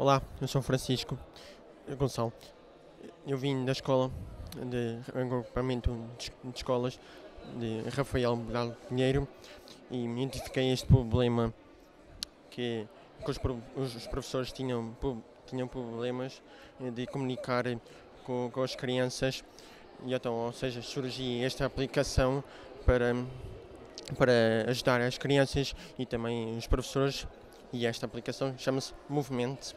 Olá, eu sou Francisco Gonçalo. Eu vim da escola de agrupamento de escolas de Rafael Bedal Pinheiro e identifiquei este problema que, que os, os, professores tinham, tinham problemas de comunicar com, com as crianças e então, ou seja, surgiu esta aplicação para, para ajudar as crianças e também os professores e esta aplicação chama-se Movimento